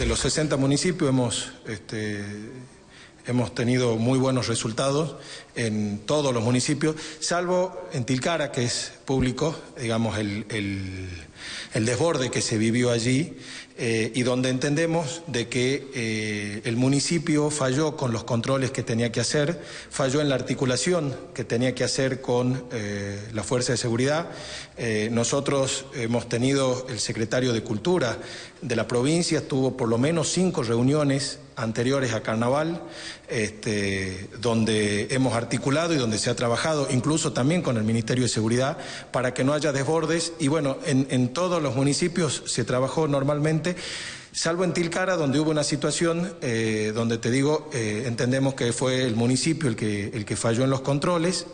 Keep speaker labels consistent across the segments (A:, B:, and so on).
A: de los 60 municipios hemos, este, hemos tenido muy buenos resultados en todos los municipios, salvo en Tilcara, que es público, digamos, el, el desborde que se vivió allí eh, y donde entendemos de que eh, el municipio falló con los controles que tenía que hacer, falló en la articulación que tenía que hacer con eh, la Fuerza de Seguridad. nosotros hemos tenido, el secretario de Cultura de la provincia tuvo por lo menos cinco reuniones anteriores a Carnaval, este, donde hemos articulado y donde se ha trabajado, incluso también con el Ministerio de Seguridad, para que no haya desbordes. Y bueno, en todos los municipios se trabajó normalmente salvo en Tilcara, donde hubo una situación eh, donde te digo, eh, entendemos que fue el municipio el que, el que falló en los controles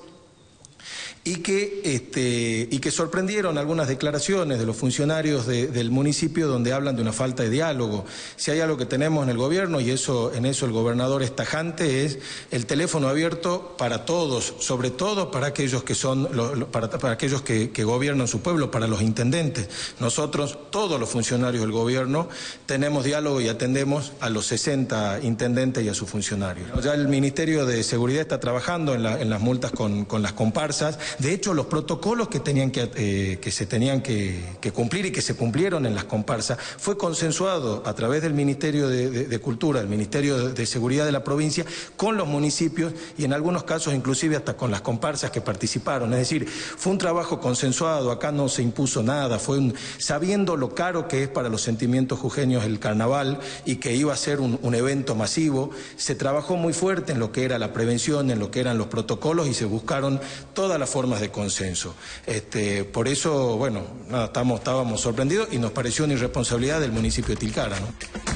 A: y que, este, y que sorprendieron algunas declaraciones de los funcionarios del municipio donde hablan de una falta de diálogo. Si hay algo que tenemos en el gobierno, y eso, en eso el gobernador es tajante, es el teléfono abierto para todos, sobre todo para aquellos que son, para, aquellos que, gobiernan su pueblo, para los intendentes. Nosotros, todos los funcionarios del gobierno, tenemos diálogo y atendemos a los 60 intendentes y a sus funcionarios. Ya el Ministerio de Seguridad está trabajando en, las multas con, con las comparsas. De hecho, los protocolos que, eh, se tenían que, cumplir y que se cumplieron en las comparsas fue consensuado a través del Ministerio de, Cultura, del Ministerio de, Seguridad de la provincia, con los municipios y en algunos casos inclusive hasta con las comparsas que participaron. Es decir, fue un trabajo consensuado, acá no se impuso nada, fue un, sabiendo lo caro que es para los sentimientos jujeños el carnaval y que iba a ser un, un evento masivo, se trabajó muy fuerte en lo que era la prevención, en lo que eran los protocolos y se buscaron todas las formas de consenso. Este, por eso, bueno, nada, estamos, estábamos sorprendidos y nos pareció una irresponsabilidad del municipio de Tilcara. ¿no?